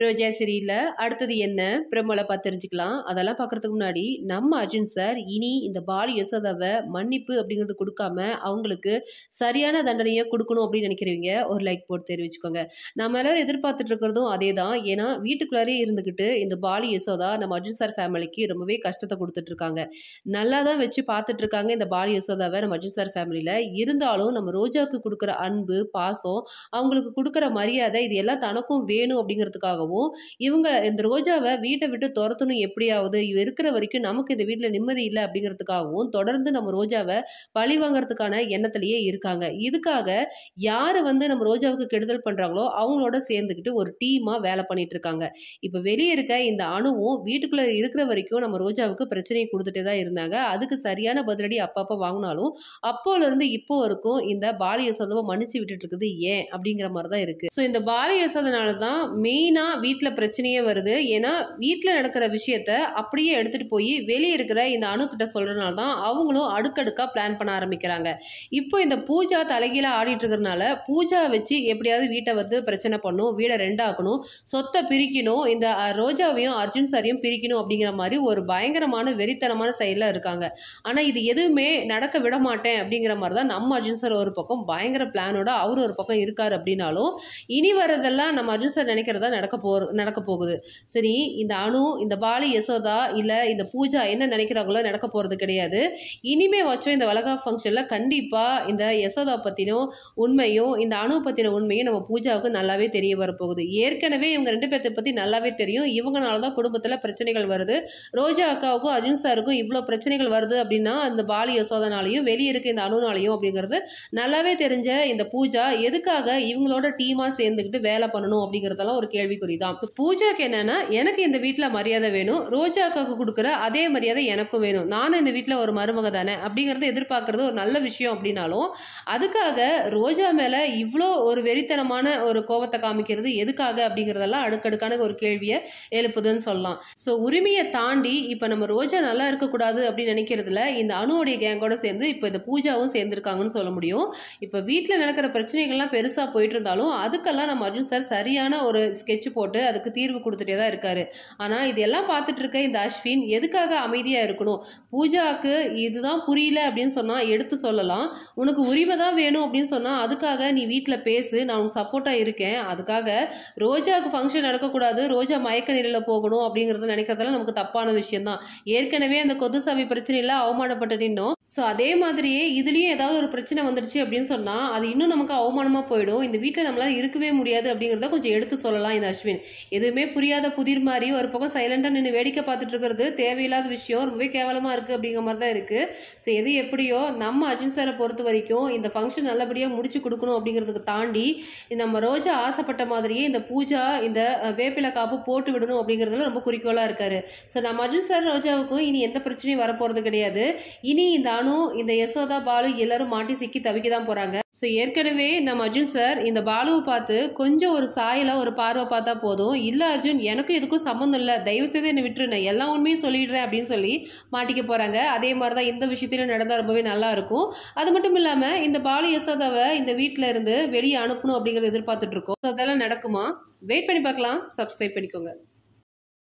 ரோஜா சரியில்லை அடுத்தது என்ன? பிரமலை பார்த்து தெரிஞ்சுக்கலாம். அதெல்லாம் பார்க்கறதுக்கு முன்னாடி நம்ம அர்ஜுன் சார் இனி இந்த பாலி யசோதாவை மன்னிப்பு அப்படிங்கிறது கொடுக்காம அவங்களுக்கு சரியான தண்டனையை கொடுக்கணும் அப்படின்னு நினைக்கிறவங்க ஒரு லைக் போட்டு தெரிவிச்சுக்கோங்க. நம்ம எல்லாரும் எதிர்பார்த்துட்டு இருக்கிறதும் அதே தான் ஏன்னா வீட்டுக்குள்ளாரே இருந்துக்கிட்டு இந்த பாலி யசோதா நம்ம அர்ஜுன் சார் ஃபேமிலிக்கு ரொம்பவே கஷ்டத்தை கொடுத்துட்ருக்காங்க நல்லா தான் வச்சு பார்த்துட்டு இருக்காங்க இந்த பாலி யசோதாவை நம்ம அர்ஜுன் சார் ஃபேமிலியில். இருந்தாலும் நம்ம ரோஜாவுக்கு கொடுக்குற அன்பு பாசம் அவங்களுக்கு கொடுக்குற மரியாதை இது எல்லாம் தனக்கும் வேணும் அப்படிங்கிறதுக்காகவும் இவங்க இந்த ரோஜாவை வீட்டை விட்டு துரத்தணும் எப்படியாவது இவ இருக்கிற வரைக்கும் நமக்கு இந்த வீட்டில் நிம்மதி இல்லை அப்படிங்கிறதுக்காகவும் தொடர்ந்து நம்ம ரோஜாவை பழி வாங்குறதுக்கான எண்ணத்திலேயே இருக்காங்க. இதுக்காக யார் வந்து நம்ம ரோஜாவுக்கு கெடுதல் பண்ணுறாங்களோ அவங்களோட சேர்ந்துக்கிட்டு ஒரு டீமாக வேலை பண்ணிட்டு இருக்காங்க. இப்போ வெளியே இருக்க இந்த அணுவும் வீட்டுக்குள்ளே இருக்கிற வரைக்கும் நம்ம ரோஜாவுக்கு பிரச்சனையை கொடுத்துட்டே தான் இருந்தாங்க. அதுக்கு சரியான பதிலடி அப்பப்போ வாங்கினாலும் அப்போலேருந்து இப்போ வரைக்கும் இந்த பாலியசோதவை மன்னிச்சு விட்டுட்டு இருக்குது ஏன் அப்படிங்கிற மாதிரி தான் இருக்குது ஸோ இந்த பாலியசோதனால தான் மெயினாக வீட்டில் பிரச்சனையே வருது. ஏன்னா வீட்டில் நடக்கிற விஷயத்த அப்படியே எடுத்துகிட்டு போய் வெளியே இருக்கிற இந்த அணுக்கிட்ட சொல்கிறனால தான் அவங்களும் அடுக்கடுக்காக பிளான் பண்ண ஆரம்பிக்கிறாங்க. இப்போ இந்த பூஜா தலைகீழ ஆடிட்டு இருக்கிறனால பூஜா வச்சு எப்படியாவது வீட்டை வந்து பிரச்சனை பண்ணும் வீடை ரெண்டாக்கணும் சொத்தை பிரிக்கணும் இந்த ரோஜாவையும் அர்ஜுன் சாரையும் பிரிக்கணும் அப்படிங்கிற மாதிரி ஒரு பயங்கரமான வெறித்தனமான செயலில் இருக்காங்க. ஆனால் இது எதுவுமே நடக்க விட மாட்டேன் அப்படிங்கிற மாதிரி தான் நம்ம அர்ஜுன் சார் ஒரு பக்கம் பயங்கர பிளானோட அவர் ஒரு பக்கம் இருக்கார் அப்படின்னாலும் இனி வரதெல்லாம் நம்ம அர்ஜுன் சார் நினைக்கிறதா நடக்க போ நடக்க போகுது. சரி இந்த அணு இந்த பாலி யசோதா இல்லை இந்த பூஜா என்ன நினைக்கிறாங்களோ நடக்க போகிறது கிடையாது. இனிமே வச்சோம் இந்த வளகா ஃபங்க்ஷனில் கண்டிப்பாக இந்த யசோதா பற்றினும் உண்மையும் இந்த அணு பற்றின உண்மையும் நம்ம பூஜாவுக்கு நல்லாவே தெரிய வரப்போகுது. ஏற்கனவே இவங்க ரெண்டு பேர்த்தை பற்றி நல்லாவே தெரியும். இவங்கனால தான் குடும்பத்தில் பிரச்சனைகள் வருது. ரோஜா அக்காவுக்கும் அர்ஜுன் சாருக்கும் இவ்வளோ பிரச்சனைகள் வருது அப்படின்னா அந்த பாலி யசோதனாலையும் வெளியே இருக்க இந்த அணுனாலையும் அப்படிங்கிறது நல்லாவே தெரிஞ்ச இந்த பூஜா எதுக்காக இவங்களோட டீமாக சேர்ந்துக்கிட்டு வேலை பண்ணணும் அப்படிங்கிறதெல்லாம் ஒரு கேள்விக்குறி தான் பூஜாக்கு என்னன்னா எனக்கு இந்த வீட்டில் மரியாதை வேணும். ரோஜா அக்காவுக்கு கொடுக்குற அதே மரியாதை எனக்கும் வேணும். நானும் இந்த வீட்டில் ஒரு மருமக தானே அப்படிங்கிறத எதிர்பார்க்கறது ஒரு நல்ல விஷயம் அப்படின்னாலும் அதுக்காக ரோஜா மேலே இவ்வளோ ஒரு வெறித்தனமான ஒரு கோவத்தை காமிக்கிறது எதுக்காக அப்படிங்கிறதெல்லாம் அடுக்கடுக்கான ஒரு கேள்வியை எழுப்புதுன்னு சொல்லலாம். ஸோ உரிமையை தாண்டி இப்போ நம்ம ரோஜா நல்லா இருக்கக்கூடாது அப்படின்னு நினைக்கிறதுல இந்த அணுவுடைய கேங்கோட சேர்ந்து இப்போ இந்த பூஜாவும் சேர்ந்துருக்காங்கன்னு சொல்ல முடியும். இப்போ வீட்டில் நடக்கிற பிரச்சனைகள்லாம் பெருசாக போயிட்டு இருந்தாலும் அதுக்கெல்லாம் நம்ம அர்ஜுன் சார் சரியான ஒரு ஸ்கெட்ச் போட்டு அதுக்கு தீர்வு கொடுத்துட்டே தான் இருக்காரு. ஆனால் இதெல்லாம் பார்த்துட்டு இருக்க இந்த அஸ்வின் எதுக்காக அமைதியாக இருக்கணும்? பூஜாவுக்கு இதுதான் புரியல அப்படின்னு சொன்னால் எடுத்து சொல்லலாம். உனக்கு உரிமை தான் வேணும் அப்படின்னு சொன்னால் அதுக்காக நீ வீட்டில் பேசு நான் உனக்கு சப்போர்ட்டாக இருக்கேன். அதுக்காக ரோஜாவுக்கு ஃபங்க்ஷன் நடக்கக்கூடாது ரோஜா மயக்க நிலையில் போகணும் அப்படிங்கிறத நினைக்கிறதெல்லாம் நமக்கு தப்பான விஷயம்தான். ஏற்கனவே அந்த கொத்துசாமி பிரச்சனையில் அவமானப்பட்டு நின்னோம். ஸோ அதே மாதிரியே இதுலேயும் ஏதாவது ஒரு பிரச்சனை வந்துடுச்சு அப்படின்னு சொன்னால் அது இன்னும் நமக்கு அவமானமாக போயிடும். இந்த வீட்டில் நம்மளால் இருக்கவே முடியாது அப்படிங்கிறத கொஞ்சம் எடுத்து சொல்லலாம் இந்த அஸ்வின். எதுவுமே புரியாத புதிர் மாதிரி ஒரு பக்கம் சைலண்டாக நின்று வேடிக்கை பார்த்துட்டு இருக்கிறது தேவையில்லாத விஷயம். ரொம்பவே கேவலமாக இருக்குது அப்படிங்கிற மாதிரி தான் இருக்குது ஸோ எது எப்படியோ நம்ம அர்ஜுன் சாரை பொறுத்த வரைக்கும் இந்த ஃபங்க்ஷன் நல்லபடியாக முடிச்சு கொடுக்கணும் அப்படிங்கிறதுக்கு தாண்டி நம்ம ரோஜா ஆசைப்பட்ட மாதிரியே இந்த பூஜா இந்த வேப்பில வேப்பிலை காப்பு போட்டு விடணும் அப்படிங்கிறதுல ரொம்ப குறிக்கோளாக இருக்காரு. ஸோ நம்ம அர்ஜுன் சார் ரோஜாவுக்கும் இனி எந்த பிரச்சனையும் வரப்போகிறது கிடையாது. இனி இந்த அணு இந்த யசோதா பாலு எல்லாரும் மாட்டி சிக்கி தவிக்க தான் போகிறாங்க ஸோ ஏற்கனவே நம்ம அர்ஜுன் சார் இந்த பாலுவை பார்த்து கொஞ்சம் ஒரு சாயலாக ஒரு பார்வை பார்த்தா போதும். இல்லை அர்ஜுன் எனக்கும் இதுக்கும் சம்மந்தம் இல்லை. தயவு செய்து என்னை விட்டுரு எல்லா உண்மையும் சொல்லிடுறேன் அப்படின்னு சொல்லி மாட்டிக்க போகிறாங்க அதே மாதிரி தான் இந்த விஷயத்திலும் நடந்தால் ரொம்பவே நல்லா இருக்கும். அது மட்டும் இல்லாமல் இந்த பாலு யசோதாவை இந்த வீட்டில் இருந்து வெளியே அனுப்பணும் அப்படிங்கிறத எதிர்பார்த்துட்டு இருக்கோம். அதெல்லாம் நடக்குமா? வெயிட் பண்ணி பார்க்கலாம். சப்ஸ்கிரைப் பண்ணிக்கோங்க.